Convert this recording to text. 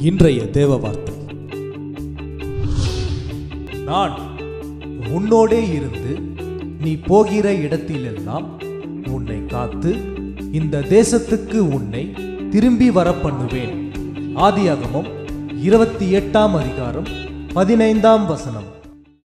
இன்றைய தேவ வார்த்தை. நான் உன்னோடே இருந்து நீ போகிற இடத்திலெல்லாம் உன்னை காத்து இந்த தேசத்துக்கு உன்னை திரும்பி வர பண்ணுவேன் ஆதியாகமம் இருபத்தி எட்டாம் அதிகாரம் பதினைந்தாம் வசனம்.